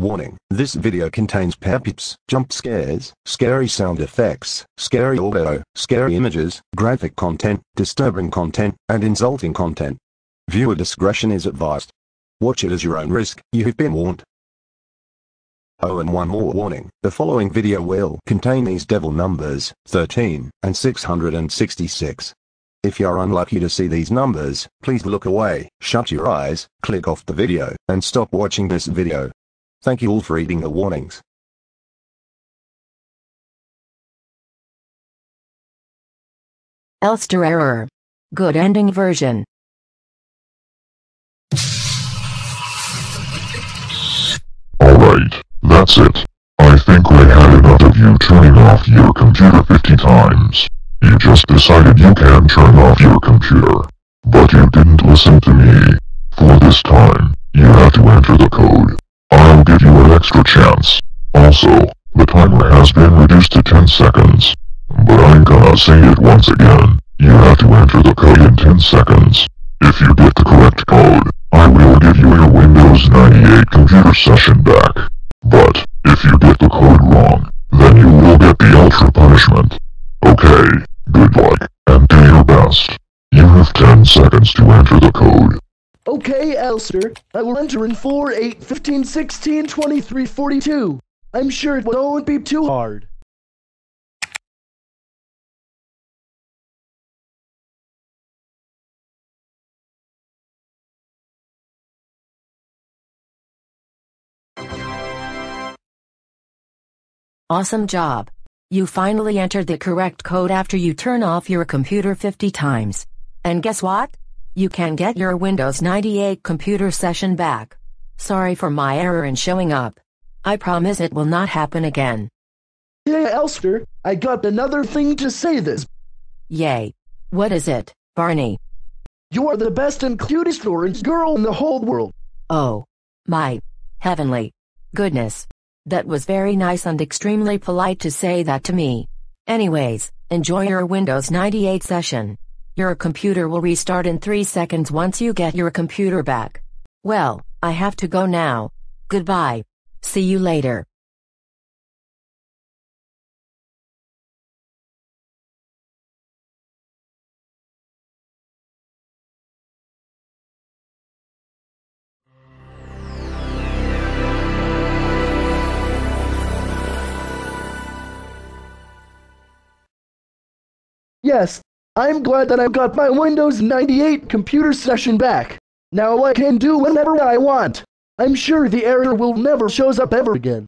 Warning, this video contains puppets, jump scares, scary sound effects, scary audio, scary images, graphic content, disturbing content, and insulting content. Viewer discretion is advised. Watch it as your own risk, you have been warned. Oh and one more warning, the following video will contain these devil numbers, 13 and 666. If you're unlucky to see these numbers, please look away, shut your eyes, click off the video, and stop watching this video. Thank you all for reading the warnings. Elster error. Good ending version. Alright, that's it. I think we had enough of you turning off your computer 50 times. You just decided you can turn off your computer. But you didn't listen to me. For this time, you have to enter the code. I'll give you an extra chance. Also, the timer has been reduced to 10 seconds. But I'm gonna say it once again. You have to enter the code in 10 seconds. If you get the correct code, I will give you your Windows 98 computer session back. But, if you get the code wrong, then you will get the ultra punishment. Okay, good luck, and do your best. You have 10 seconds to enter the code. Okay, Elster. I will enter in 4, 8, 15, 16, 23, 42. I'm sure it won't be too hard. Awesome job. You finally entered the correct code after you turn off your computer 50 times. And guess what? You can get your Windows 98 computer session back. Sorry for my error in showing up. I promise it will not happen again. Hey, Elster, I got another thing to say this. Yay. What is it, Barney? You are the best and cutest orange girl in the whole world. Oh. My. Heavenly. Goodness. That was very nice and extremely polite to say that to me. Anyways, enjoy your Windows 98 session. Your computer will restart in 3 seconds once you get your computer back. Well, I have to go now. Goodbye. See you later. Yes, I'm glad that I got my Windows 98 computer session back. Now I can do whatever I want. I'm sure the error will never shows up ever again.